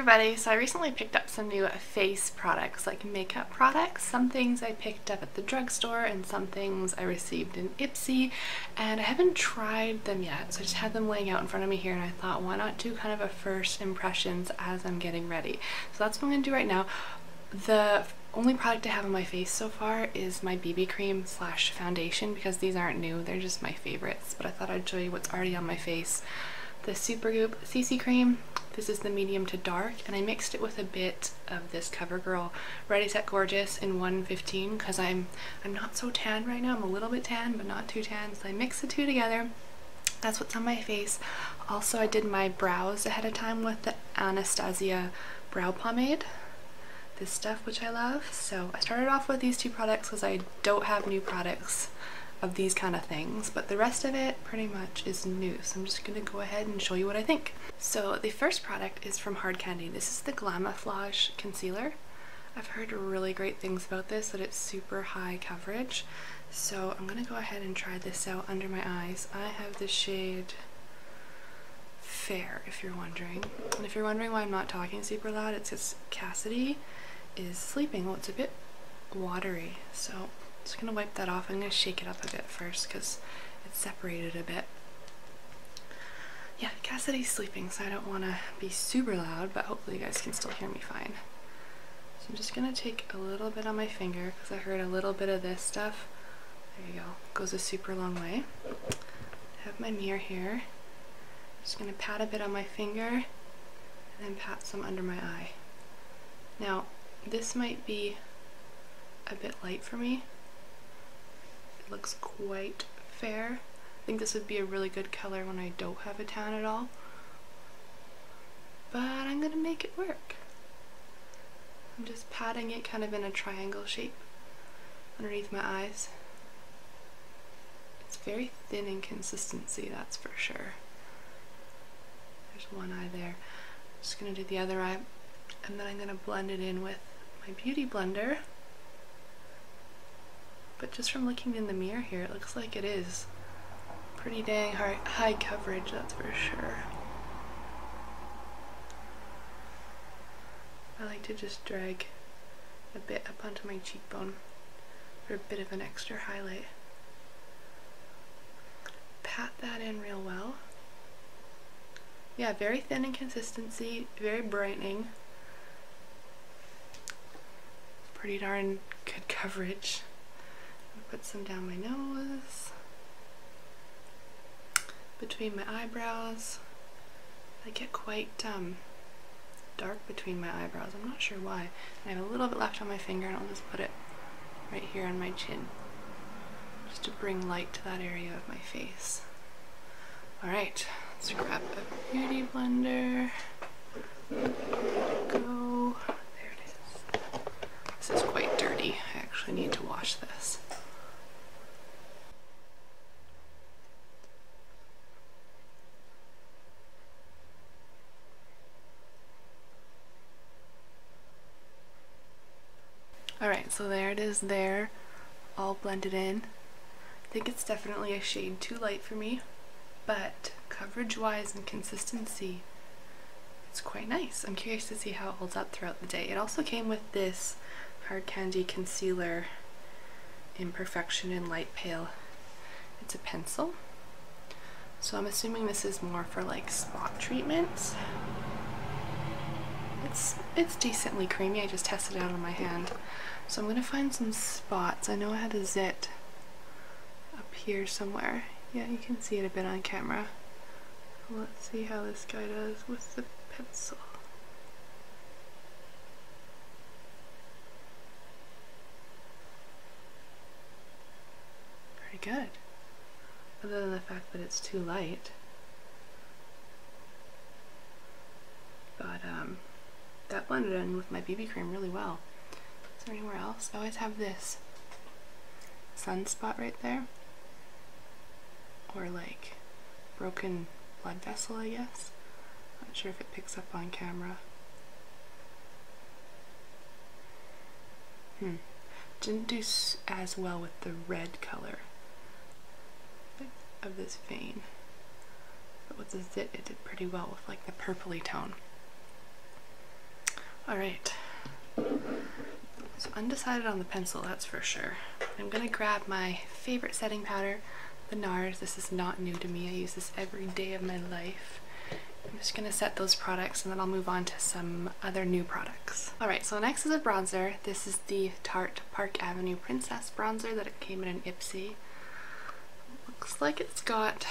everybody, so I recently picked up some new face products, like makeup products. Some things I picked up at the drugstore and some things I received in Ipsy and I haven't tried them yet so I just had them laying out in front of me here and I thought why not do kind of a first impressions as I'm getting ready. So that's what I'm going to do right now. The only product I have on my face so far is my BB cream slash foundation because these aren't new, they're just my favorites but I thought I'd show you what's already on my face. The Supergoop CC cream this is the medium to dark and I mixed it with a bit of this CoverGirl Ready Set Gorgeous in 115 because I'm I'm not so tan right now. I'm a little bit tan but not too tan so I mixed the two together. That's what's on my face. Also I did my brows ahead of time with the Anastasia brow pomade this stuff which I love so I started off with these two products because I don't have new products of these kind of things, but the rest of it pretty much is new. So I'm just gonna go ahead and show you what I think. So the first product is from Hard Candy. This is the Glamouflage Concealer. I've heard really great things about this, that it's super high coverage. So I'm gonna go ahead and try this out under my eyes. I have the shade Fair, if you're wondering. And if you're wondering why I'm not talking super loud, it's because Cassidy is sleeping. Well, it's a bit watery, so just gonna wipe that off. I'm gonna shake it up a bit first because it's separated a bit. Yeah, Cassidy's sleeping, so I don't want to be super loud, but hopefully you guys can still hear me fine. So I'm just gonna take a little bit on my finger because I heard a little bit of this stuff. There you go. Goes a super long way. I have my mirror here. I'm Just gonna pat a bit on my finger and then pat some under my eye. Now, this might be a bit light for me, looks quite fair. I think this would be a really good color when I don't have a tan at all. But I'm gonna make it work. I'm just patting it kind of in a triangle shape underneath my eyes. It's very thin in consistency, that's for sure. There's one eye there. I'm just gonna do the other eye and then I'm gonna blend it in with my beauty blender but just from looking in the mirror here, it looks like it is pretty dang high, high coverage, that's for sure. I like to just drag a bit up onto my cheekbone for a bit of an extra highlight. Pat that in real well. Yeah, very thin in consistency, very brightening. Pretty darn good coverage put some down my nose, between my eyebrows. I get quite um, dark between my eyebrows. I'm not sure why. I have a little bit left on my finger and I'll just put it right here on my chin just to bring light to that area of my face. Alright, let's grab a beauty blender. Go. There it is. This is quite dirty. I actually need to wash this. Alright, so there it is there, all blended in. I think it's definitely a shade too light for me, but coverage-wise and consistency, it's quite nice. I'm curious to see how it holds up throughout the day. It also came with this Hard Candy Concealer Imperfection in Light Pale. It's a pencil. So I'm assuming this is more for like spot treatments. It's, it's decently creamy. I just tested it out on my hand. So I'm going to find some spots. I know I had a zit up here somewhere. Yeah, you can see it a bit on camera. Let's see how this guy does with the pencil. Pretty good. Other than the fact that it's too light. But um, that blended in with my BB cream really well. Is there anywhere else? I always have this sunspot right there. Or like broken blood vessel, I guess. Not sure if it picks up on camera. Hmm. Didn't do as well with the red color of this vein. But with the zit, it did pretty well with like the purpley tone. Alright. So undecided on the pencil, that's for sure. I'm gonna grab my favorite setting powder, the NARS. This is not new to me. I use this every day of my life. I'm just gonna set those products and then I'll move on to some other new products. Alright, so next is a bronzer. This is the Tarte Park Avenue Princess bronzer that it came in an Ipsy. Looks like it's got,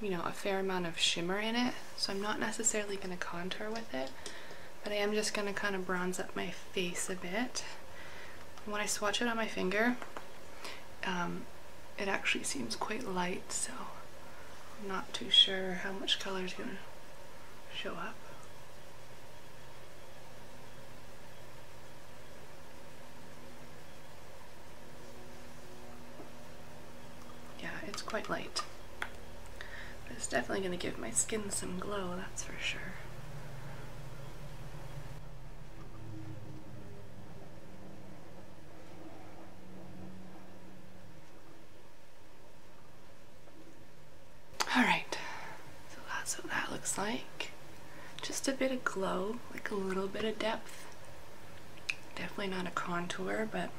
you know, a fair amount of shimmer in it, so I'm not necessarily gonna contour with it, but I am just gonna kind of bronze up my face a bit. when I swatch it on my finger, um, it actually seems quite light, so I'm not too sure how much color is to show up. Yeah, it's quite light. But it's definitely going to give my skin some glow, that's for sure. Alright, so that's what that looks like. Just a bit of glow, like a little bit of depth. Definitely not a contour, but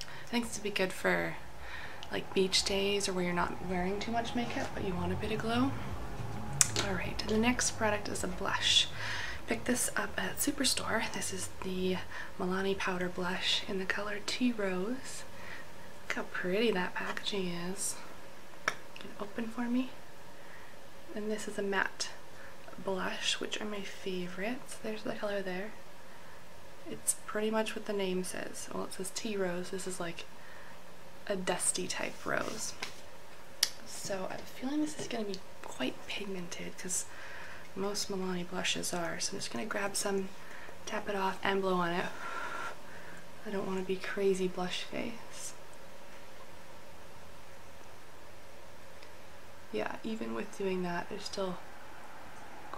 I think this would be good for like beach days or where you're not wearing too much makeup but you want a bit of glow. Alright, the next product is a blush. Picked this up at Superstore. This is the Milani Powder Blush in the color Tea Rose. Look how pretty that packaging is open for me. And this is a matte blush, which are my favorites. There's the color there. It's pretty much what the name says. Well, it says tea rose. This is like a dusty type rose. So I'm feeling this is going to be quite pigmented because most Milani blushes are. So I'm just going to grab some, tap it off, and blow on it. I don't want to be crazy blush face. yeah, even with doing that, there's still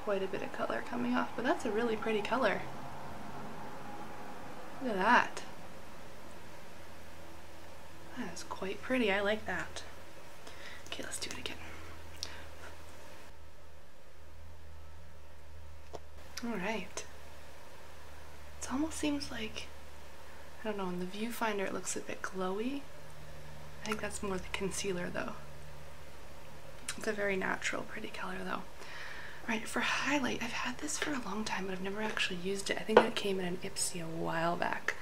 quite a bit of color coming off, but that's a really pretty color. Look at that. That is quite pretty. I like that. Okay, let's do it again. Alright. It almost seems like, I don't know, in the viewfinder it looks a bit glowy. I think that's more the concealer though. It's a very natural, pretty color though. Right, for highlight, I've had this for a long time, but I've never actually used it. I think it came in an Ipsy a while back.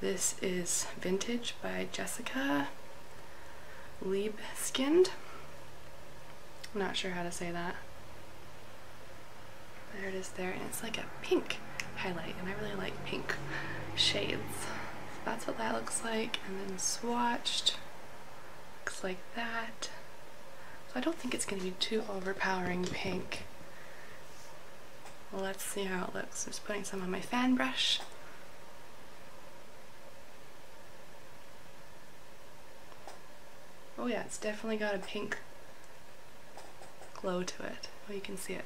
This is Vintage by Jessica Liebeskind. I'm not sure how to say that. There it is there, and it's like a pink highlight, and I really like pink shades. So that's what that looks like, and then swatched, looks like that. So I don't think it's going to be too overpowering pink. Let's see how it looks. I'm just putting some on my fan brush. Oh yeah, it's definitely got a pink glow to it. Oh, you can see it.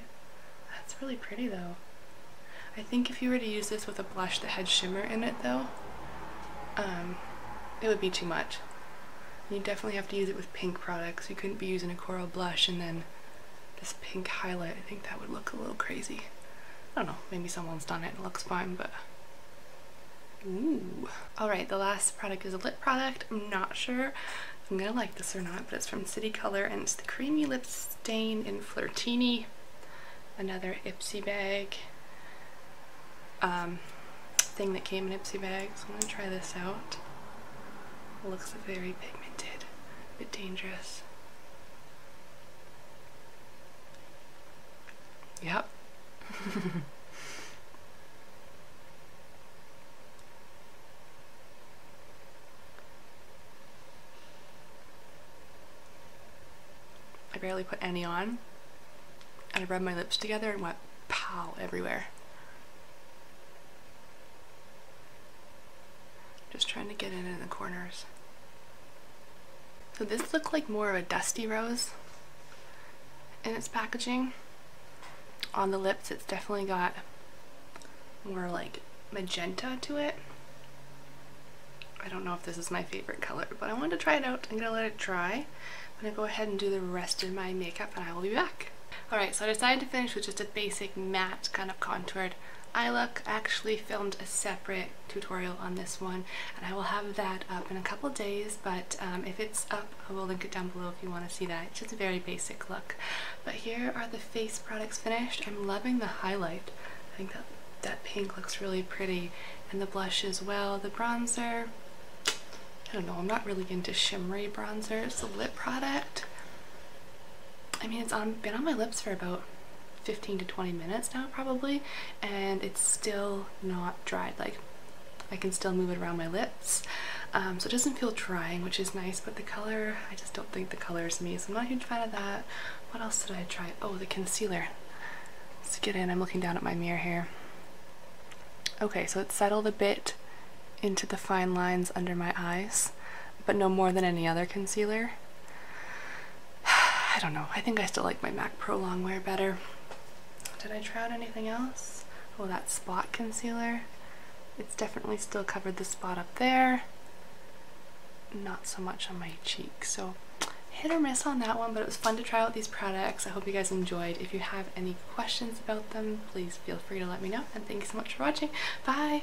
That's really pretty though. I think if you were to use this with a blush that had shimmer in it though, um, it would be too much. You definitely have to use it with pink products. You couldn't be using a coral blush and then this pink highlight. I think that would look a little crazy. I don't know, maybe someone's done it. It looks fine, but Ooh. Alright, the last product is a lip product. I'm not sure if I'm gonna like this or not, but it's from City Color and it's the Creamy Lip Stain in Flirtini. Another Ipsy bag um, thing that came in Ipsy bags. So I'm gonna try this out. Looks very pigmented a bit dangerous. Yep. I barely put any on. And I rubbed my lips together and went pow everywhere. Just trying to get in in the corners. So this looked like more of a dusty rose in its packaging. On the lips it's definitely got more like magenta to it. I don't know if this is my favorite color, but I wanted to try it out. I'm gonna let it dry. I'm gonna go ahead and do the rest of my makeup and I will be back. Alright, so I decided to finish with just a basic matte kind of contoured eye look. Actually filmed a separate tutorial on this one and I will have that up in a couple days but um, if it's up I will link it down below if you want to see that. It's just a very basic look. But here are the face products finished. I'm loving the highlight. I think that, that pink looks really pretty and the blush as well. The bronzer, I don't know, I'm not really into shimmery bronzers. The lip product. I mean, it's on been on my lips for about 15 to 20 minutes now probably and it's still not dried. Like I can still move it around my lips. Um, so it doesn't feel drying which is nice but the color I just don't think the color is me so I'm not a huge fan of that. What else did I try? Oh the concealer. Let's get in. I'm looking down at my mirror here. Okay so it's settled a bit into the fine lines under my eyes but no more than any other concealer. I don't know. I think I still like my MAC Pro Longwear better did I try out anything else? Oh, that spot concealer. It's definitely still covered the spot up there. Not so much on my cheek. So hit or miss on that one, but it was fun to try out these products. I hope you guys enjoyed. If you have any questions about them, please feel free to let me know. And thank you so much for watching. Bye!